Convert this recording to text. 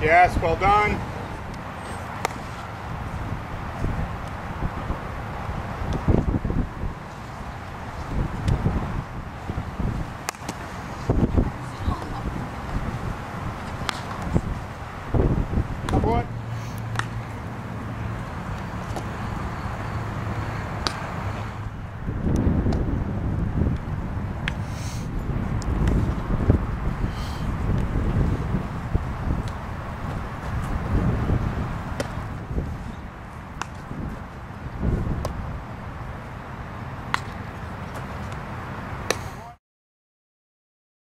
Yes, well done. Come on.